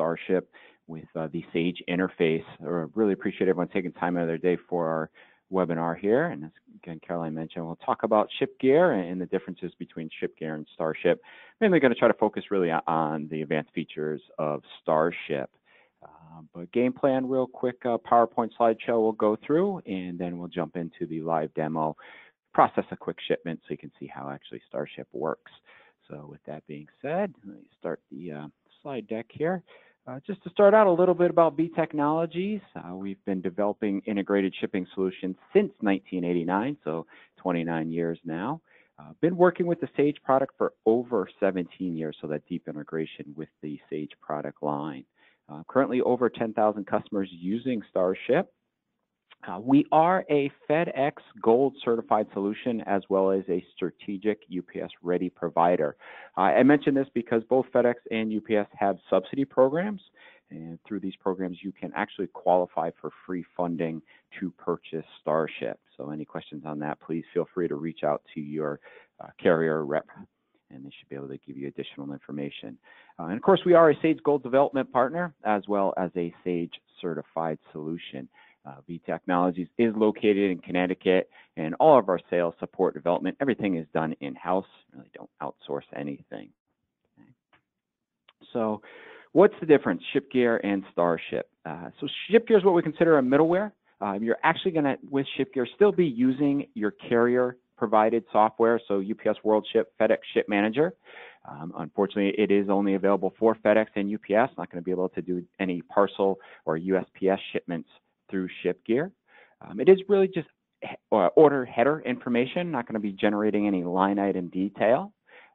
Starship with uh, the Sage interface. I really appreciate everyone taking time out of their day for our webinar here. And as again, Caroline mentioned, we'll talk about ShipGear and the differences between ShipGear and Starship. Mainly going to try to focus really on the advanced features of Starship. Uh, but game plan, real quick uh, PowerPoint slideshow we'll go through, and then we'll jump into the live demo, process a quick shipment so you can see how actually Starship works. So with that being said, let me start the uh, slide deck here. Uh, just to start out a little bit about V Technologies, uh, we've been developing integrated shipping solutions since 1989, so 29 years now. Uh, been working with the Sage product for over 17 years, so that deep integration with the Sage product line. Uh, currently over 10,000 customers using Starship. Uh, we are a FedEx Gold certified solution as well as a strategic UPS ready provider. Uh, I mention this because both FedEx and UPS have subsidy programs, and through these programs, you can actually qualify for free funding to purchase Starship. So, any questions on that, please feel free to reach out to your uh, carrier rep and they should be able to give you additional information. Uh, and of course, we are a Sage Gold development partner as well as a Sage certified solution. Uh, V Technologies is located in Connecticut, and all of our sales, support, development, everything is done in-house. Really don't outsource anything. Okay. So, what's the difference, ShipGear and Starship? Uh, so, ShipGear is what we consider a middleware. Uh, you're actually going to, with ShipGear, still be using your carrier provided software, so UPS WorldShip, FedEx Ship Manager. Um, unfortunately, it is only available for FedEx and UPS, not going to be able to do any parcel or USPS shipments through ShipGear. Um, it is really just uh, order header information, not going to be generating any line item detail.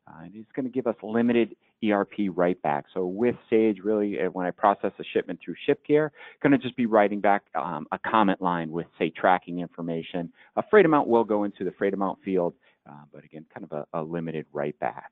Uh, it is going to give us limited ERP write back. So with Sage, really, uh, when I process a shipment through ShipGear, going to just be writing back um, a comment line with, say, tracking information. A freight amount will go into the freight amount field, uh, but again, kind of a, a limited write back.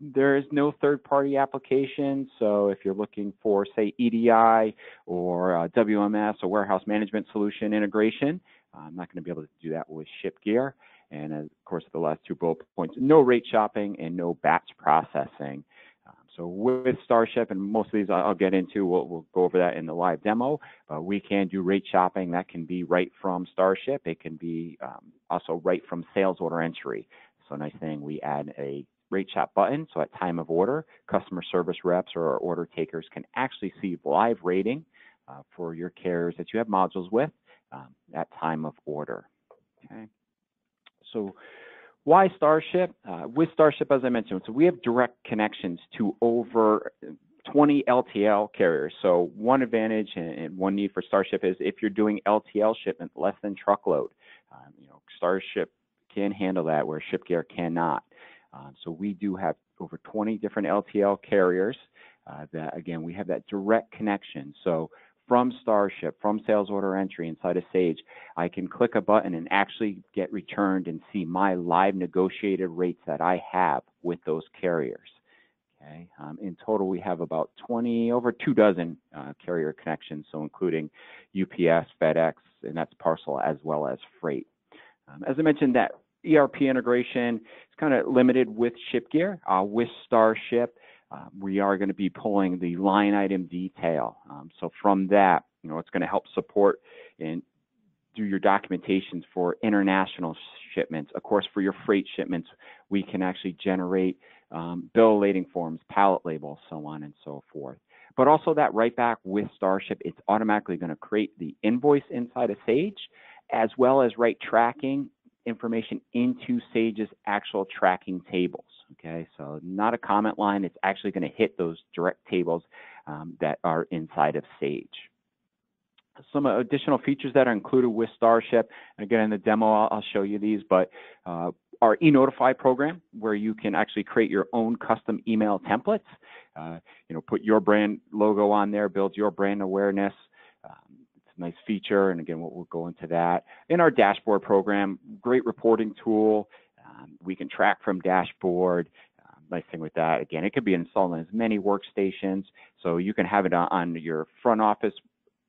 There is no third-party application, so if you're looking for, say, EDI or uh, WMS or warehouse management solution integration, I'm not going to be able to do that with ShipGear. And of course, the last two bullet points, no rate shopping and no batch processing. Um, so with Starship, and most of these I'll get into, we'll, we'll, go over that in the live demo, but we can do rate shopping. That can be right from Starship. It can be um, also right from sales order entry. So nice thing, we add a rate shop button. So at time of order, customer service reps or order takers can actually see live rating uh, for your carriers that you have modules with um, at time of order. Okay. So why Starship? Uh, with Starship, as I mentioned, so we have direct connections to over 20 LTL carriers. So one advantage and one need for Starship is if you're doing LTL shipment less than truckload, um, you know, Starship can handle that where ShipGear cannot. Um, so we do have over 20 different LTL carriers uh, that, again, we have that direct connection. So from Starship, from sales order entry inside of Sage, I can click a button and actually get returned and see my live negotiated rates that I have with those carriers. Okay. Um, in total, we have about 20, over two dozen uh, carrier connections, so including UPS, FedEx, and that's parcel as well as freight. Um, as I mentioned, that ERP integration is kind of limited with ShipGear. Uh, with Starship, um, we are going to be pulling the line item detail. Um, so from that, you know, it's going to help support and do your documentations for international shipments. Of course, for your freight shipments, we can actually generate um, bill lading forms, pallet labels, so on and so forth. But also that right back with Starship, it's automatically going to create the invoice inside of Sage, as well as write tracking information into Sage's actual tracking tables. Okay, so not a comment line, it's actually going to hit those direct tables um, that are inside of Sage. Some additional features that are included with Starship, and again in the demo I'll, show you these, but uh, our e-notify program where you can actually create your own custom email templates. Uh, you know, put your brand logo on there, build your brand awareness, nice feature. And again, we'll, we'll, go into that. In our dashboard program, great reporting tool. Um, we can track from dashboard. Um, nice thing with that, again, it could be installed on as many workstations. So you can have it on, on your front office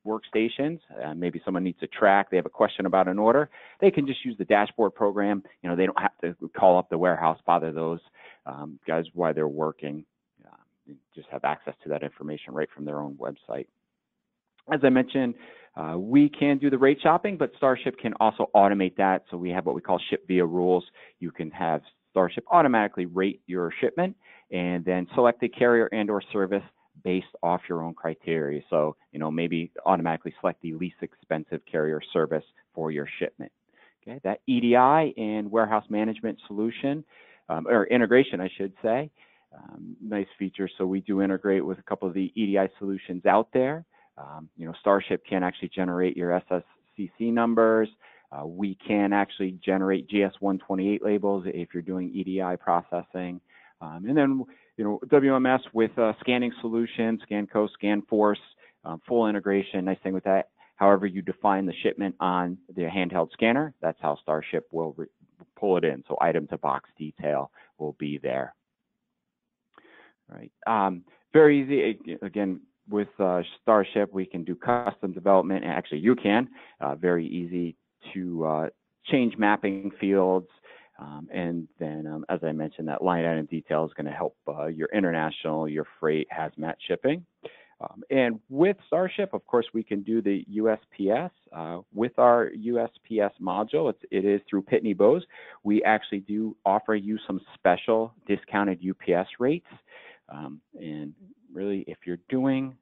workstations. Uh, maybe someone needs to track, they have a question about an order. They can just use the dashboard program. You know, they don't have to call up the warehouse, bother those um, guys while they're working. just have access to that information right from their own website. As I mentioned, uh, we can do the rate shopping, but Starship can also automate that. So we have what we call ship via rules. You can have Starship automatically rate your shipment and then select the carrier and or service based off your own criteria. So, you know, maybe automatically select the least expensive carrier service for your shipment. Okay, that EDI and warehouse management solution, um, or integration, I should say, um, nice feature. So we do integrate with a couple of the EDI solutions out there. Um, you know, Starship can actually generate your SSCC numbers. Uh, we can actually generate GS128 labels if you're doing EDI processing. Um, and then, you know, WMS with uh, scanning solutions, ScanCo, ScanForce, um, full integration. Nice thing with that, however you define the shipment on the handheld scanner, that's how Starship will pull it in. So item to box detail will be there. Right. Um, very easy. Again, with uh, Starship, we can do custom development. And actually, you can. Uh, very easy to uh, change mapping fields. Um, and then, um, as I mentioned, that line item detail is going to help uh, your international, your freight, hazmat shipping. Um, and with Starship, of course, we can do the USPS. Uh, with our USPS module, it's, it is through Pitney Bowes. We actually do offer you some special discounted UPS rates. Um, and really, if you're doing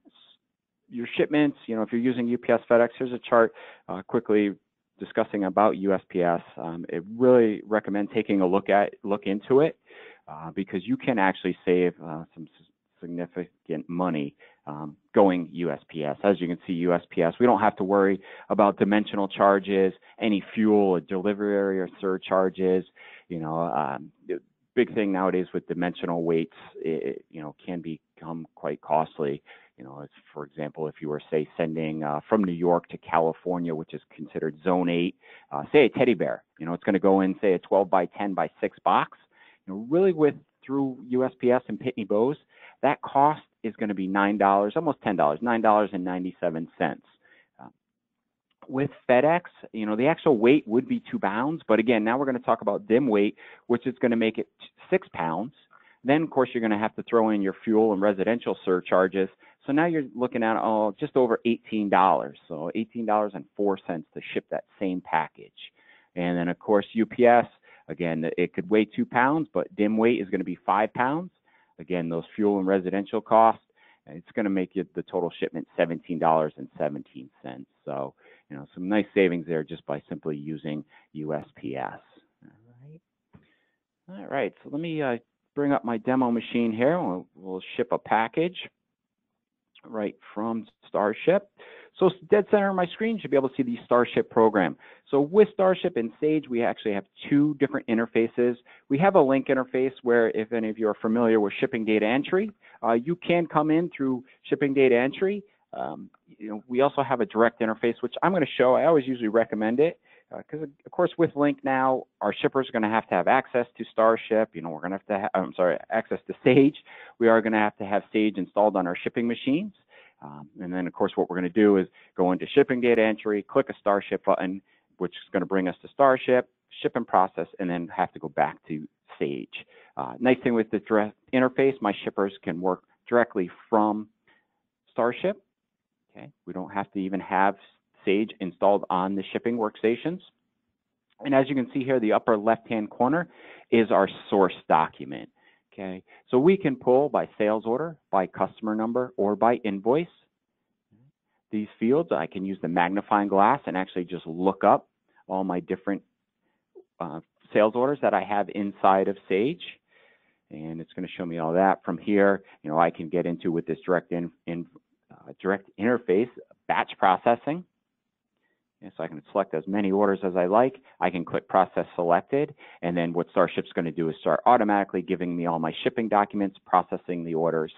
your shipments, you know, if you're using UPS FedEx, here's a chart uh, quickly discussing about USPS. Um, it really recommend taking a look at look into it uh, because you can actually save uh, some significant money um, going USPS. As you can see, USPS, we don't have to worry about dimensional charges, any fuel or delivery or surcharges. You know, um, the big thing nowadays with dimensional weights, it, you know, can become quite costly. You know, for example, if you were say sending uh, from New York to California, which is considered Zone 8, uh, say a teddy bear, you know, it's going to go in say a 12 by 10 by 6 box. You know, really with through USPS and Pitney Bowes, that cost is going to be nine dollars, almost ten dollars, nine dollars and ninety-seven cents. Uh, with FedEx, you know, the actual weight would be two pounds, but again, now we're going to talk about dim weight, which is going to make it six pounds. Then, of course, you're going to have to throw in your fuel and residential surcharges. So now you're looking at oh, just over $18. So $18.04 to ship that same package. And then, of course, UPS, again, it could weigh two pounds, but dim weight is going to be five pounds. Again, those fuel and residential costs, it's going to make it the total shipment $17.17. So, you know, some nice savings there just by simply using USPS. All right. All right. So let me uh, bring up my demo machine here. We'll, we'll ship a package right from Starship. So dead center of my screen you should be able to see the Starship program. So with Starship and Sage, we actually have two different interfaces. We have a link interface where if any of you are familiar with shipping data entry, uh, you can come in through shipping data entry. Um, you know, we also have a direct interface, which I'm going to show. I always usually recommend it because, uh, of course, with Link now, our shippers are going to have to have access to Starship. You know, we're going to have to, have, I'm sorry, access to Sage. We are going to have to have Sage installed on our shipping machines. Um, and then, of course, what we're going to do is go into shipping data entry, click a Starship button, which is going to bring us to Starship, ship and process, and then have to go back to Sage. Uh, nice thing with the direct interface, my shippers can work directly from Starship. Okay, we don't have to even have Sage installed on the shipping workstations. And as you can see here, the upper left-hand corner is our source document. Okay, so we can pull by sales order, by customer number, or by invoice. These fields, I can use the magnifying glass and actually just look up all my different uh, sales orders that I have inside of Sage. And it's going to show me all that. From here, you know, I can get into with this direct in, in uh, direct interface batch processing. And so I can select as many orders as I like. I can click process selected. And then what Starship's going to do is start automatically giving me all my shipping documents, processing the orders.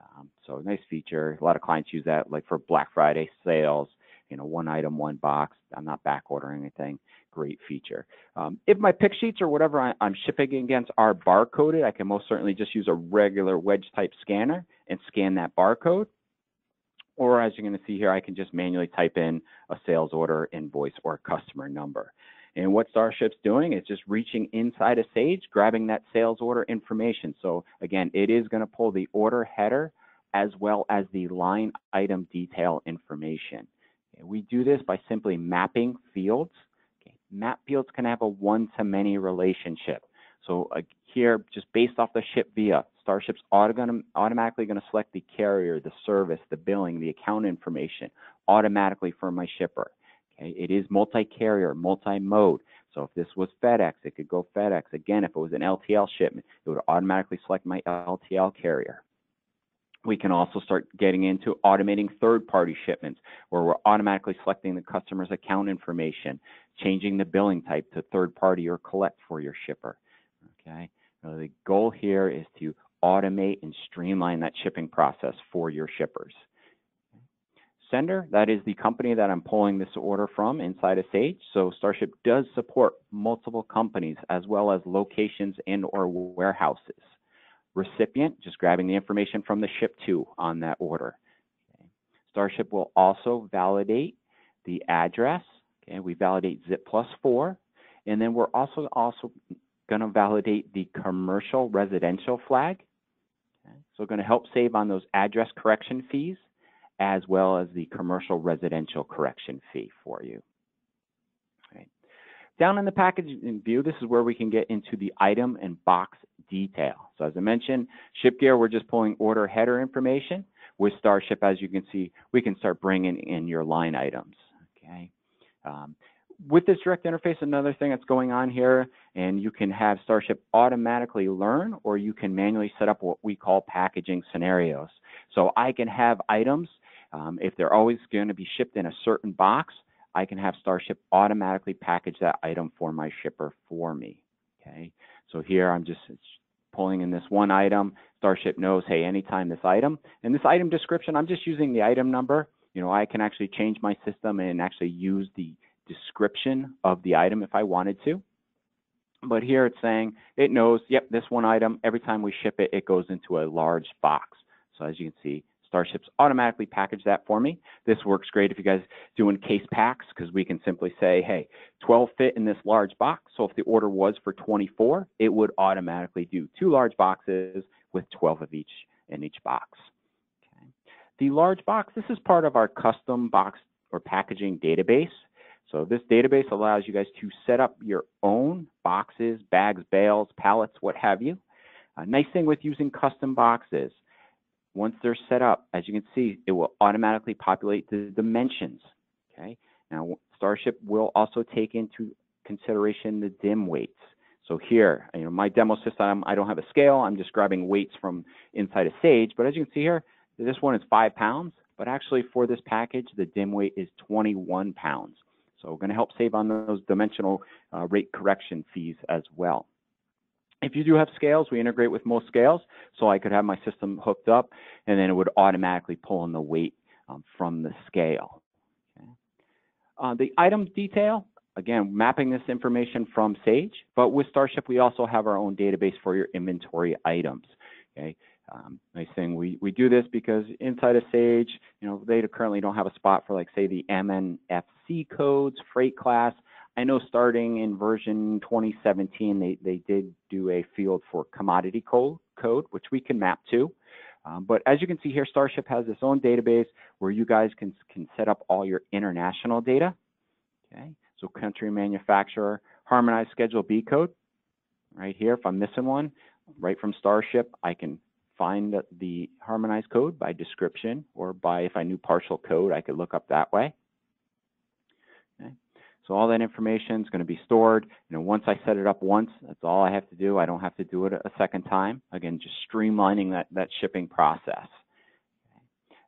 Um, so nice feature. A lot of clients use that like for Black Friday sales, you know, one item, one box. I'm not back ordering anything. Great feature. Um, if my pick sheets or whatever I, I'm shipping against are barcoded, I can most certainly just use a regular wedge type scanner and scan that barcode. Or as you're going to see here, I can just manually type in a sales order, invoice, or customer number. And what Starship's doing is just reaching inside of Sage, grabbing that sales order information. So again, it is going to pull the order header as well as the line item detail information. We do this by simply mapping fields. Okay, map fields can have a one-to-many relationship. So uh, here, just based off the ship via, Starship's auto automatically going to select the carrier, the service, the billing, the account information automatically for my shipper. Okay, it is multi-carrier, multi-mode. So if this was FedEx, it could go FedEx. Again, if it was an LTL shipment, it would automatically select my LTL carrier. We can also start getting into automating third-party shipments, where we're automatically selecting the customer's account information, changing the billing type to third-party or collect for your shipper. Okay, the goal here is to automate and streamline that shipping process for your shippers. Sender, that is the company that I'm pulling this order from inside of Sage. So Starship does support multiple companies as well as locations and or warehouses. Recipient, just grabbing the information from the ship to on that order. Starship will also validate the address. Okay, we validate zip plus four. And then we're also also going to validate the commercial residential flag. So going to help save on those address correction fees as well as the commercial residential correction fee for you. Down in the package view, this is where we can get into the item and box detail. So as I mentioned, ShipGear, we're just pulling order header information. With Starship, as you can see, we can start bringing in your line items. Okay. Um, with this direct interface, another thing that's going on here, and you can have Starship automatically learn, or you can manually set up what we call packaging scenarios. So I can have items um, if they're always going to be shipped in a certain box, I can have Starship automatically package that item for my shipper for me. Okay, so here I'm just pulling in this one item. Starship knows, hey, anytime this item, and this item description, I'm just using the item number. You know, I can actually change my system and actually use the description of the item if I wanted to. But here it's saying it knows, yep, this one item, every time we ship it, it goes into a large box. So as you can see, Starships automatically package that for me. This works great if you guys doing case packs because we can simply say, hey, 12 fit in this large box. So if the order was for 24, it would automatically do two large boxes with 12 of each in each box. Okay. The large box, this is part of our custom box or packaging database. So this database allows you guys to set up your own boxes, bags, bales, pallets, what have you. A nice thing with using custom boxes once they're set up, as you can see, it will automatically populate the dimensions. Okay. Now, Starship will also take into consideration the dim weights. So here, you know, my demo system, I don't have a scale. I'm just grabbing weights from inside of Sage. But as you can see here, this one is five pounds. But actually, for this package, the dim weight is 21 pounds. So we're going to help save on those dimensional uh, rate correction fees as well. If you do have scales, we integrate with most scales, so I could have my system hooked up, and then it would automatically pull in the weight um, from the scale. Okay. Uh, the item detail, again, mapping this information from Sage, but with Starship, we also have our own database for your inventory items. Okay. Um, nice thing, we, we do this because inside of Sage, you know, they currently don't have a spot for like, say, the NMFC codes, freight class, I know starting in version 2017, they, they did do a field for commodity code, code which we can map to. Um, but as you can see here, Starship has its own database where you guys can, can set up all your international data. Okay, so country manufacturer, harmonized schedule B code, right here. If I'm missing one, right from Starship, I can find the harmonized code by description or by if I knew partial code, I could look up that way. So all that information is going to be stored. You know, once I set it up once, that's all I have to do. I don't have to do it a second time. Again, just streamlining that, that shipping process.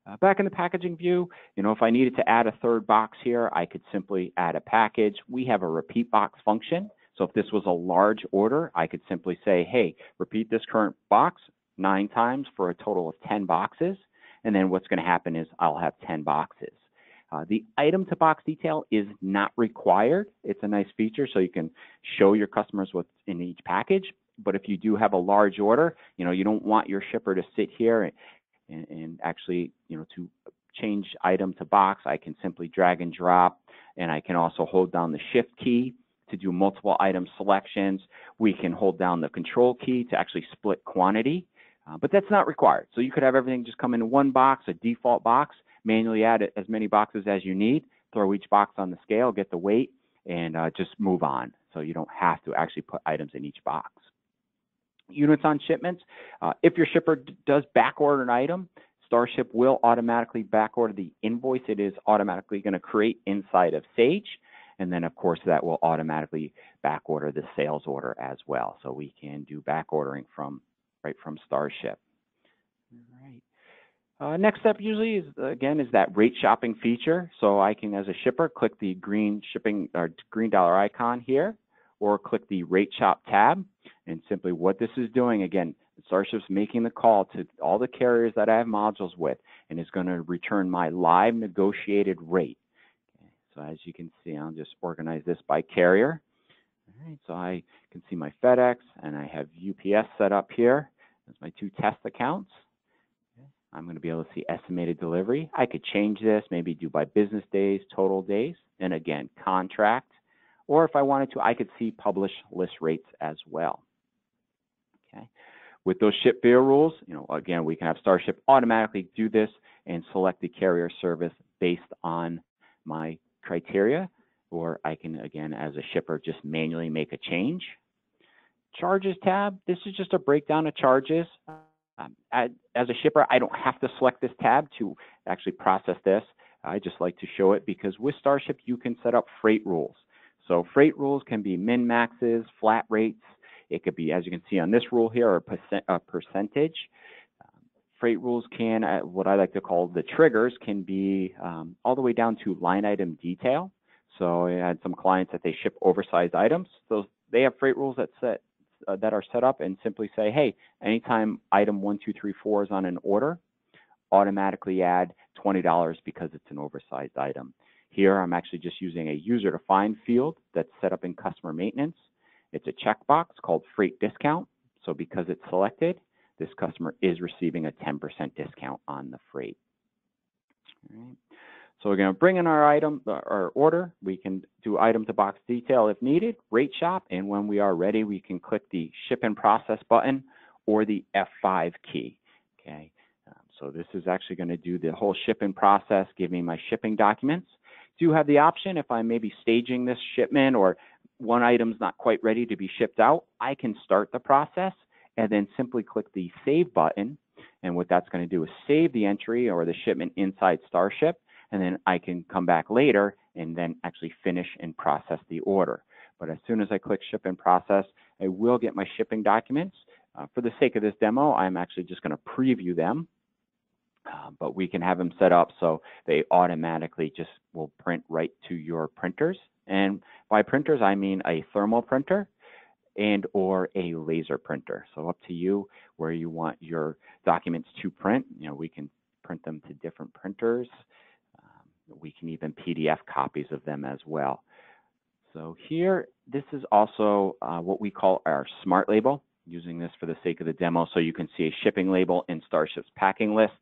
Uh, back in the packaging view, you know, if I needed to add a third box here, I could simply add a package. We have a repeat box function. So if this was a large order, I could simply say, hey, repeat this current box nine times for a total of 10 boxes. And then what's going to happen is I'll have 10 boxes. Uh, the item to box detail is not required. It's a nice feature so you can show your customers what's in each package. But if you do have a large order, you know, you don't want your shipper to sit here and, and actually, you know, to change item to box, I can simply drag and drop and I can also hold down the shift key to do multiple item selections. We can hold down the control key to actually split quantity, uh, but that's not required. So you could have everything just come in one box, a default box, manually add as many boxes as you need, throw each box on the scale, get the weight, and uh, just move on. So you don't have to actually put items in each box. Units on shipments. Uh, if your shipper does back order an item, Starship will automatically back order the invoice it is automatically going to create inside of Sage. And then, of course, that will automatically back order the sales order as well. So we can do back ordering from right from Starship. All right. Uh, next step usually is again is that rate shopping feature. So I can, as a shipper, click the green shipping or green dollar icon here, or click the rate shop tab. And simply what this is doing again, Starship's making the call to all the carriers that I have modules with, and is going to return my live negotiated rate. Okay, so as you can see, I'll just organize this by carrier. All right, so I can see my FedEx, and I have UPS set up here. As my two test accounts. I'm going to be able to see estimated delivery. I could change this, maybe do by business days, total days, and again, contract. Or if I wanted to, I could see published list rates as well. Okay. With those ship via rules, you know, again, we can have Starship automatically do this and select the carrier service based on my criteria, or I can, again, as a shipper, just manually make a change. Charges tab, this is just a breakdown of charges. Um, as, as, a shipper, I don't have to select this tab to actually process this. I just like to show it because with Starship, you can set up freight rules. So freight rules can be min maxes, flat rates. It could be, as you can see on this rule here, a, percent, a percentage. Um, freight rules can, uh, what I like to call the triggers, can be um, all the way down to line item detail. So I had some clients that they ship oversized items. So they have freight rules that set uh, that are set up and simply say, hey, anytime item 1234 is on an order, automatically add $20 because it's an oversized item. Here, I'm actually just using a user-defined field that's set up in customer maintenance. It's a checkbox called freight discount. So because it's selected, this customer is receiving a 10% discount on the freight. All right. So we're going to bring in our item, our order. We can do item to box detail if needed, rate shop, and when we are ready, we can click the ship and process button or the F5 key. Okay. Um, so this is actually going to do the whole shipping process, give me my shipping documents. Do have the option if I'm maybe staging this shipment or one item's not quite ready to be shipped out, I can start the process and then simply click the save button. And what that's going to do is save the entry or the shipment inside Starship and then I can come back later and then actually finish and process the order. But as soon as I click ship and process, I will get my shipping documents. Uh, for the sake of this demo, I'm actually just going to preview them. Uh, but we can have them set up so they automatically just will print right to your printers. And by printers, I mean a thermal printer and or a laser printer. So up to you where you want your documents to print. You know, we can print them to different printers. We can even PDF copies of them as well. So here, this is also uh, what we call our smart label, using this for the sake of the demo so you can see a shipping label in Starship's packing list.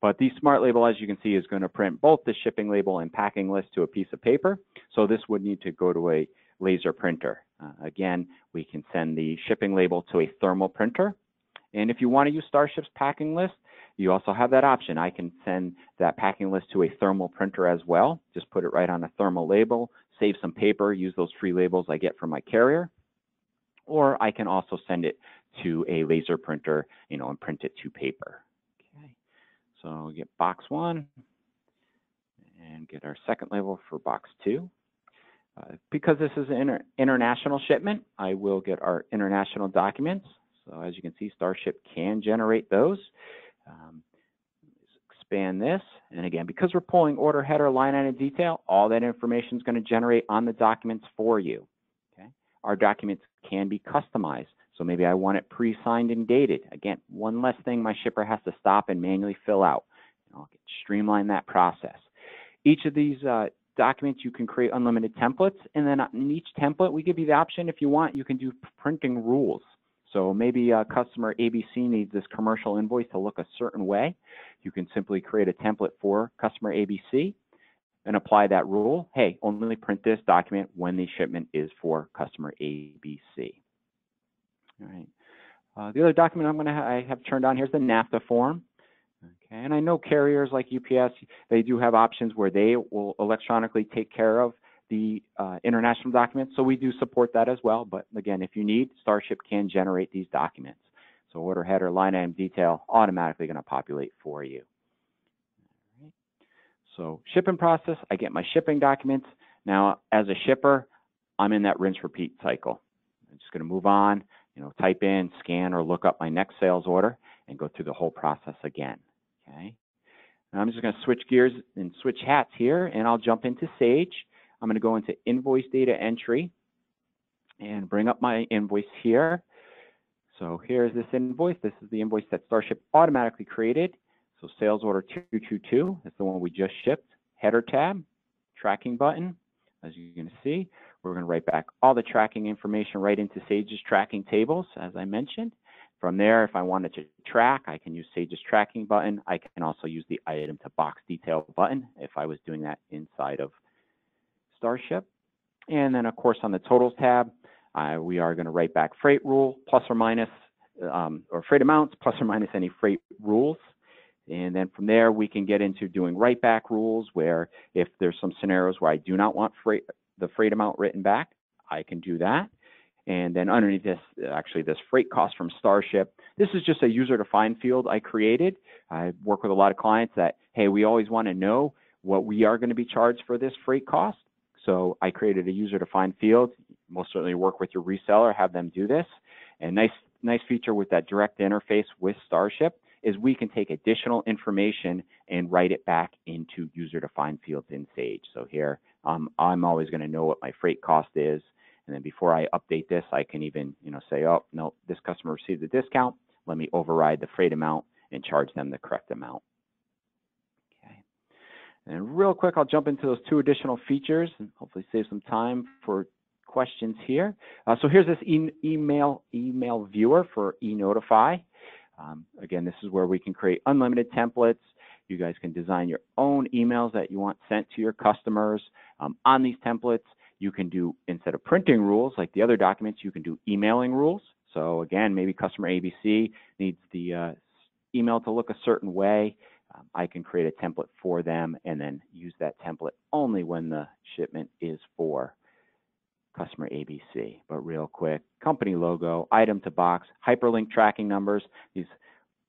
But the smart label, as you can see, is going to print both the shipping label and packing list to a piece of paper. So this would need to go to a laser printer. Uh, again, we can send the shipping label to a thermal printer. And if you want to use Starship's packing list, you also have that option. I can send that packing list to a thermal printer as well. Just put it right on a thermal label, save some paper, use those free labels I get from my carrier. Or I can also send it to a laser printer, you know, and print it to paper. Okay, so we get box one and get our second label for box two. Uh, because this is an inter international shipment, I will get our international documents. So as you can see, Starship can generate those. Um, expand this, and again, because we're pulling order header, line item detail, all that information is going to generate on the documents for you. Okay, Our documents can be customized. So maybe I want it pre-signed and dated. Again, one less thing my shipper has to stop and manually fill out. I'll streamline that process. Each of these uh, documents, you can create unlimited templates, and then in each template, we give you the option if you want, you can do printing rules. So maybe a customer ABC needs this commercial invoice to look a certain way. You can simply create a template for customer ABC, and apply that rule. Hey, only print this document when the shipment is for customer ABC. All right. Uh, the other document I'm going to ha I have turned on here is the NAFTA form. Okay, and I know carriers like UPS, they do have options where they will electronically take care of the uh, international documents, so we do support that as well. But again, if you need, Starship can generate these documents. So order header, line item detail, automatically going to populate for you. So shipping process, I get my shipping documents. Now, as a shipper, I'm in that rinse repeat cycle. I'm just going to move on, you know, type in, scan, or look up my next sales order and go through the whole process again. Okay. Now I'm just going to switch gears and switch hats here, and I'll jump into Sage. I'm going to go into invoice data entry and bring up my invoice here. So here's this invoice. This is the invoice that Starship automatically created. So sales order 222, that's the one we just shipped. Header tab, tracking button. As you can see, we're going to write back all the tracking information right into Sage's tracking tables, as I mentioned. From there, if I wanted to track, I can use Sage's tracking button. I can also use the item to box detail button if I was doing that inside of Starship. And then, of course, on the totals tab, uh, we are going to write back freight rule plus or minus, um, or freight amounts plus or minus any freight rules. And then from there, we can get into doing write back rules where if there's some scenarios where I do not want freight, the freight amount written back, I can do that. And then underneath this, actually this freight cost from Starship, this is just a user defined field I created. I work with a lot of clients that, hey, we always want to know what we are going to be charged for this freight cost. So I created a user defined field. Most certainly work with your reseller, have them do this. And nice, nice feature with that direct interface with Starship is we can take additional information and write it back into user defined fields in Sage. So here, um, I'm always going to know what my freight cost is. And then before I update this, I can even, you know, say, oh, no, this customer received a discount. Let me override the freight amount and charge them the correct amount. And real quick, I'll jump into those two additional features and hopefully save some time for questions here. Uh, so here's this e email email viewer for eNotify. Um, again, this is where we can create unlimited templates. You guys can design your own emails that you want sent to your customers. Um, on these templates, you can do, instead of printing rules like the other documents, you can do emailing rules. So again, maybe customer ABC needs the uh, email to look a certain way. Um, I can create a template for them and then use that template only when the shipment is for customer ABC. But real quick, company logo, item to box, hyperlink tracking numbers. These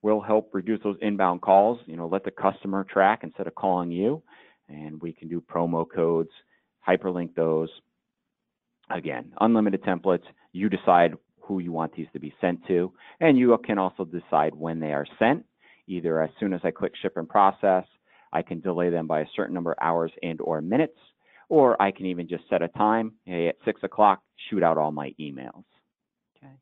will help reduce those inbound calls. You know, let the customer track instead of calling you. And we can do promo codes, hyperlink those. Again, unlimited templates. You decide who you want these to be sent to. And you can also decide when they are sent, either as soon as I click ship and process, I can delay them by a certain number of hours and or minutes, or I can even just set a time, hey, at six o'clock, shoot out all my emails. Okay.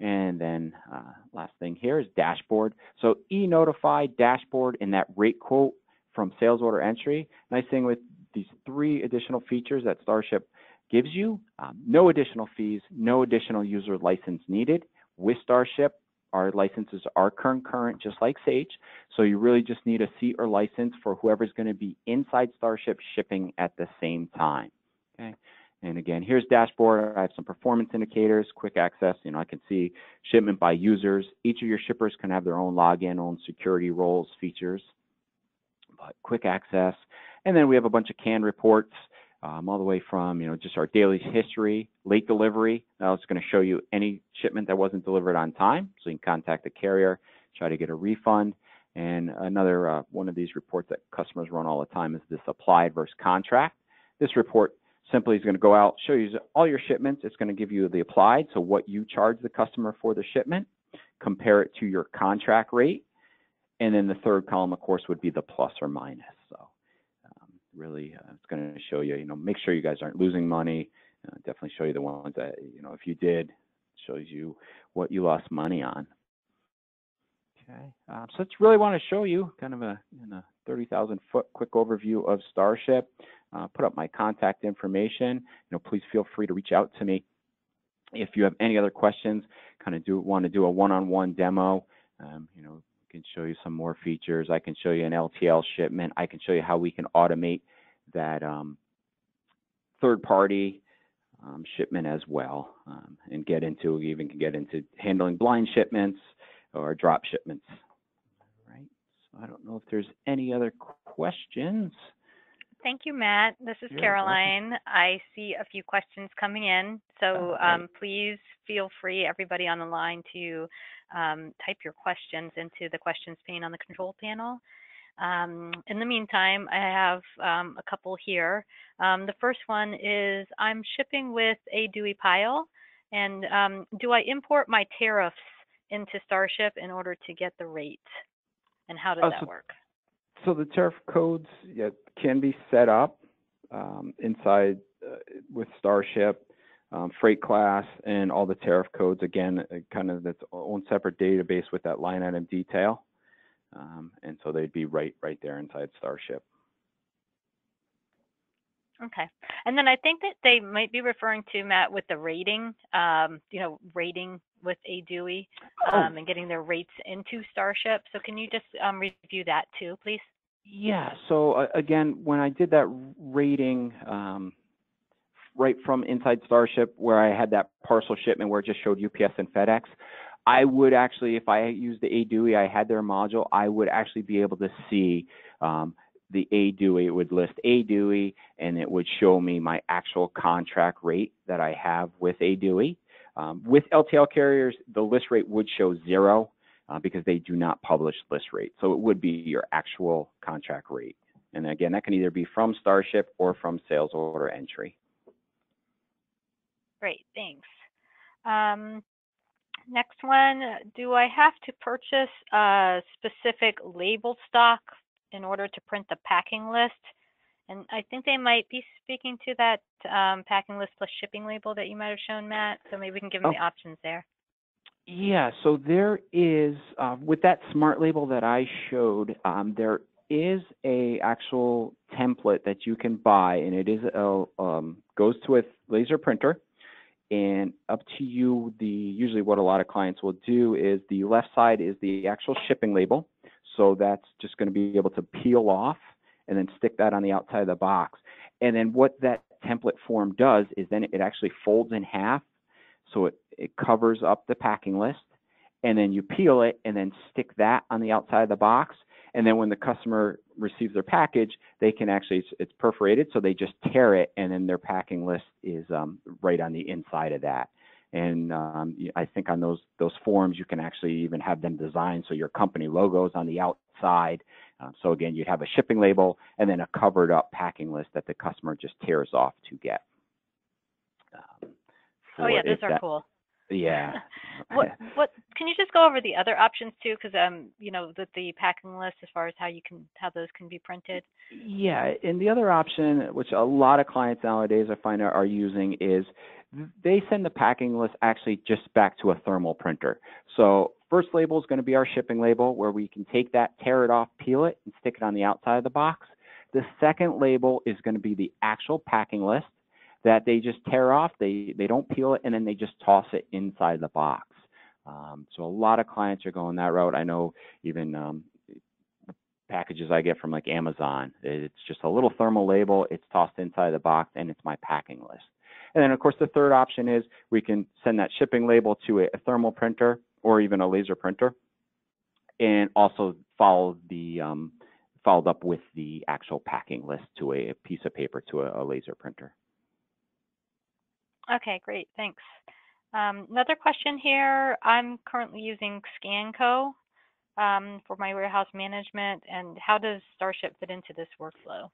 And then uh, last thing here is dashboard. So e-notify dashboard in that rate quote from sales order entry. Nice thing with these three additional features that Starship gives you, um, no additional fees, no additional user license needed. With Starship, our licenses are concurrent, just like Sage. So you really just need a seat or license for whoever's going to be inside Starship shipping at the same time. Okay. And again, here's dashboard. I have some performance indicators, quick access. You know, I can see shipment by users. Each of your shippers can have their own login, own security roles, features, but quick access. And then we have a bunch of canned reports um, all the way from, you know, just our daily history, late delivery. Now it's going to show you any shipment that wasn't delivered on time. So you can contact the carrier, try to get a refund. And another uh, one of these reports that customers run all the time is this applied versus contract. This report simply is going to go out, show you all your shipments. It's going to give you the applied, so what you charge the customer for the shipment, compare it to your contract rate. And then the third column, of course, would be the plus or minus. So really uh, it's going to show you, you know, make sure you guys aren't losing money. Uh, definitely show you the ones that, you know, if you did, shows you what you lost money on. Okay, um, so it's really want to show you kind of a, in a 30,000 foot quick overview of Starship. Uh, put up my contact information. You know, please feel free to reach out to me if you have any other questions. Kind of do want to do a one-on-one -on -one demo. Um, you know, can show you some more features. I can show you an LTL shipment. I can show you how we can automate that um, third party um, shipment as well um, and get into even can get into handling blind shipments or drop shipments. All right. So I don't know if there's any other questions. Thank you, Matt. This is You're. Caroline. I see a few questions coming in, so um, please feel free, everybody on the line, to um, type your questions into the questions pane on the control panel. Um, in the meantime, I have um, a couple here. Um, the first one is I'm shipping with A. Duie Pyle, and um, do I import my tariffs into Starship in order to get the rate? And how does Oh, that so- work? So the tariff codes yeah, can be set up um, inside uh, with Starship, um, freight class, and all the tariff codes. Again, uh, kind of its own separate database with that line item detail. Um, and so they'd be right right there inside Starship. Okay. And then I think that they might be referring to Matt with the rating, um, you know, rating with A. Duie, Oh. um, and getting their rates into Starship. So can you just um, review that too, please? Yeah. So uh, again, when I did that rating um, right from inside Starship, where I had that parcel shipment where it just showed UPS and FedEx, I would actually, if I used the A. Duie, I had their module, I would actually be able to see um, the A. Duie. It would list A. Duie, and it would show me my actual contract rate that I have with A. Duie. Um, with LTL carriers, the list rate would show zero uh, because they do not publish list rate. So it would be your actual contract rate. And again, that can either be from Starship or from sales order entry. Great, thanks. Um, next one, do I have to purchase a specific label stock in order to print the packing list? And I think they might be speaking to that um, packing list plus shipping label that you might have shown, Matt. So maybe we can give them Oh. the options there. Yeah, so there is uh, with that smart label that I showed, um, there is a actual template that you can buy, and it is a, um, goes to a laser printer, and up to you. The usually what a lot of clients will do is the left side is the actual shipping label, so that's just going to be able to peel off and then stick that on the outside of the box. And then what that template form does is then it actually folds in half, so it it covers up the packing list, and then you peel it and then stick that on the outside of the box. And then when the customer receives their package, they can actually, it's, it's perforated, so they just tear it, and then their packing list is um, right on the inside of that. And um, I think on those those forms, you can actually even have them designed so your company logo's on the outside. Um, so again, you'd have a shipping label and then a covered up packing list that the customer just tears off to get. Um, Oh yeah, those are that- cool. Yeah. What what can you just go over the other options too? Because um you know the the packing list as far as how you can how those can be printed. Yeah, and the other option, which a lot of clients nowadays I find are, are using, is they send the packing list actually just back to a thermal printer. So first label is going to be our shipping label, where we can take that, tear it off, peel it, and stick it on the outside of the box. The second label is going to be the actual packing list that they just tear off. They they don't peel it, and then they just toss it inside the box. Um, so a lot of clients are going that route. I know even um, packages I get from like Amazon. It's just a little thermal label. It's tossed inside the box, and it's my packing list. And then, of course, the third option is we can send that shipping label to a, a thermal printer or even a laser printer, and also follow the um, followed up with the actual packing list to a, piece of paper to a, a laser printer. Okay, great, thanks. Um, another question here. I'm currently using Scanco um, for my warehouse management, and how does Starship fit into this workflow?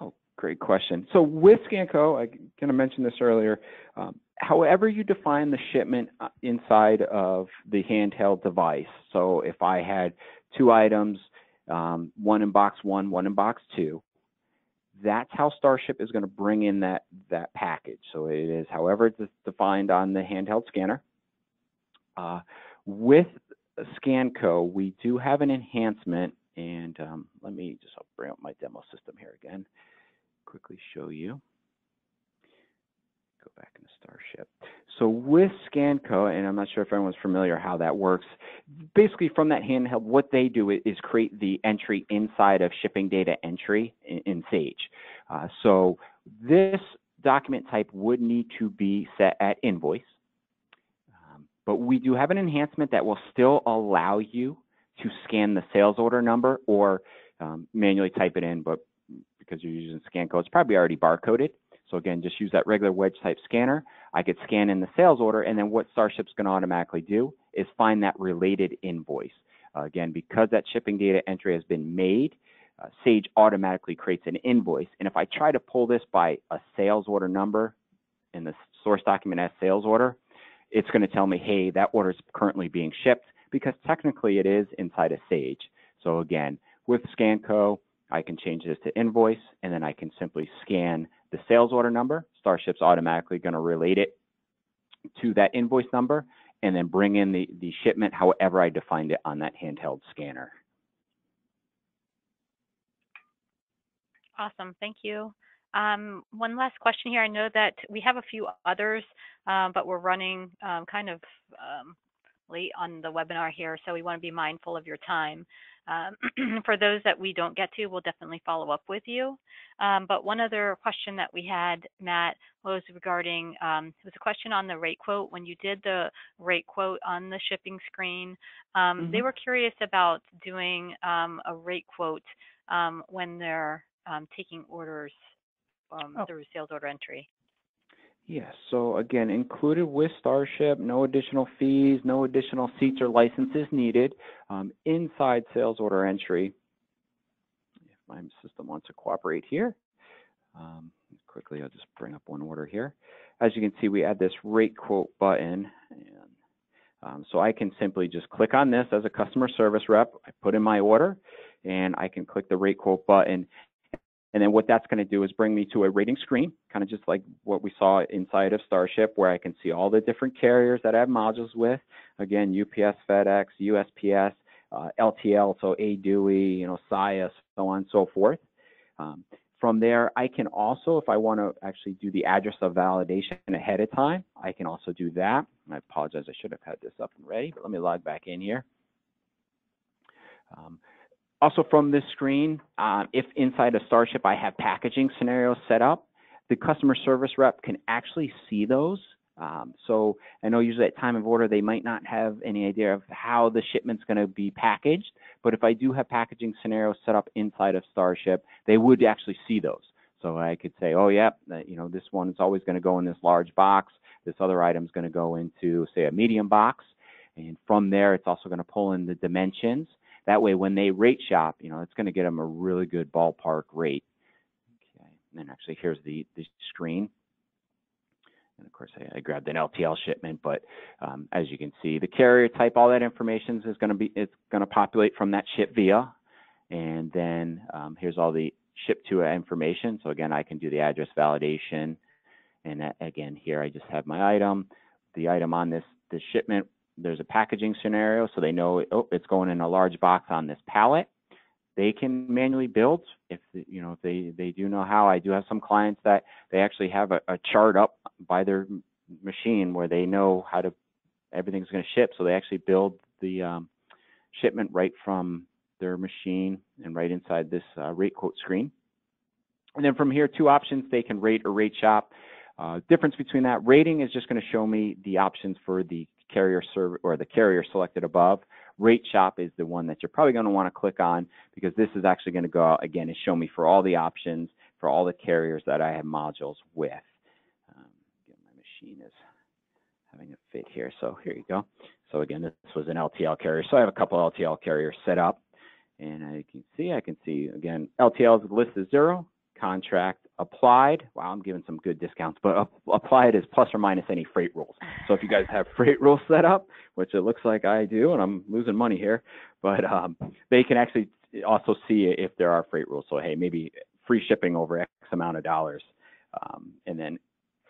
Oh, great question. So with Scanco, I kind of mentioned this earlier. Um, however you define the shipment uh, inside of the handheld device. So if I had two items, um, one in box one, one in box two, that's how Starship is going to bring in that that package. So it is however it's defined on the handheld scanner. Uh, with Scanco, we do have an enhancement, and um, let me just bring up my demo system here again quickly show you. Go back into Starship. So with Scanco, and I'm not sure if everyone's familiar how that works, basically from that handheld, what they do is create the entry inside of shipping data entry in, in Sage. Uh, so this document type would need to be set at invoice. Um, but we do have an enhancement that will still allow you to scan the sales order number or um, manually type it in, but because you're using Scanco, it's probably already barcoded. So again, just use that regular wedge type scanner. I could scan in the sales order, and then what Starship's going to automatically do is find that related invoice. Uh, again, because that shipping data entry has been made, uh, Sage automatically creates an invoice. And if I try to pull this by a sales order number in the source document as sales order, it's going to tell me, hey, that order is currently being shipped because technically it is inside of Sage. So again, with Scanco, I can change this to invoice, and then I can simply scan the sales order number. Starship's automatically going to relate it to that invoice number, and then bring in the, the shipment however I defined it on that handheld scanner. Awesome, thank you. Um, one last question here. I know that we have a few others, um, but we're running um, kind of um, late on the webinar here, so we want to be mindful of your time. Um, for those that we don't get to, we'll definitely follow up with you. Um, but one other question that we had, Matt, was regarding, um, it was a question on the rate quote. When you did the rate quote on the shipping screen, um, Mhm. they were curious about doing um, a rate quote um, when they're um, taking orders um, Oh. through sales order entry. Yes, so again, included with Starship, no additional fees, no additional seats or licenses needed. Um, inside sales order entry, if my system wants to cooperate here, um, quickly I'll just bring up one order here. As you can see, we add this rate quote button. And, um, so I can simply just click on this as a customer service rep. I put in my order and I can click the rate quote button and then what that's going to do is bring me to a rating screen, kind of just like what we saw inside of Starship, where I can see all the different carriers that I have modules with. Again, UPS, FedEx, USPS, uh, LTL, so A. Duie, you know, Saia, so on and so forth. Um, from there, I can also, if I want to actually do the address of validation ahead of time, I can also do that. I apologize, I should have had this up and ready, but let me log back in here. Um, also from this screen, uh, if inside of Starship I have packaging scenarios set up, the customer service rep can actually see those. Um, so I know usually at time of order they might not have any idea of how the shipment's going to be packaged, but if I do have packaging scenarios set up inside of Starship, they would actually see those. So I could say, oh yeah, you know this one is always going to go in this large box. This other item is going to go into say a medium box, and from there it's also going to pull in the dimensions. That way, when they rate shop, you know, it's going to get them a really good ballpark rate. Okay, and then actually here's the, the screen. And of course, I, I grabbed an LTL shipment, but um, as you can see, the carrier type, all that information is going to be, it's going to populate from that ship via. And then um, here's all the ship to information. So again, I can do the address validation. And again, here I just have my item. The item on this, this shipment there's a packaging scenario, so they know oh, it's going in a large box on this pallet. They can manually build if you know if they they do know how. I do have some clients that they actually have a, a chart up by their machine where they know how to everything's going to ship, so they actually build the um, shipment right from their machine and right inside this uh, rate quote screen. And then from here, two options: they can rate or rate shop. Uh, difference between that rating is just going to show me the options for the carrier server or the carrier selected above. Rate shop is the one that you're probably going to want to click on because this is actually going to go out again and show me for all the options for all the carriers that I have modules with. Um, my machine is having a fit here, so here you go. So again, this was an LTL carrier. So I have a couple LTL carriers set up, and I can see I can see again LTL's list is zero, contract applied. Wow, I'm giving some good discounts, but applied is plus or minus any freight rules. So if you guys have freight rules set up, which it looks like I do, and I'm losing money here, but um, they can actually also see if there are freight rules. So hey, maybe free shipping over X amount of dollars. Um, and then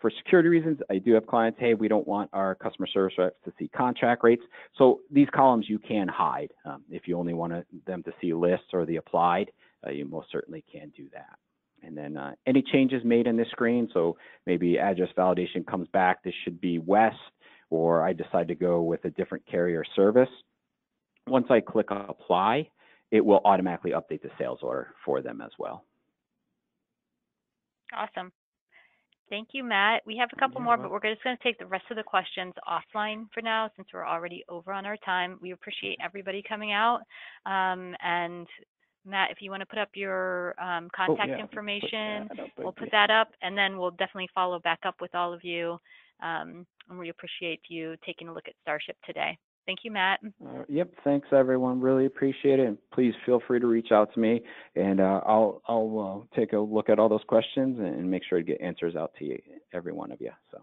for security reasons, I do have clients, hey, we don't want our customer service reps to see contract rates. So these columns you can hide. Um, if you only want them to see lists or the applied, uh, you most certainly can do that. And then uh, any changes made in this screen, so maybe address validation comes back, this should be west, or I decide to go with a different carrier service. Once I click apply, it will automatically update the sales order for them as well. Awesome. Thank you, Matt. We have a couple more, but we're just going to take the rest of the questions offline for now since we're already over on our time. We appreciate everybody coming out. Um, and Matt, if you want to put up your um, Oh, contact yeah, put information, that up we'll put again. that up and then we'll definitely follow back up with all of you. Um, and we appreciate you taking a look at Starship today. Thank you, Matt. Uh, Yep, thanks everyone, really appreciate it. And please feel free to reach out to me and uh, I'll, I'll uh, take a look at all those questions and make sure to get answers out to you, every one of you, so.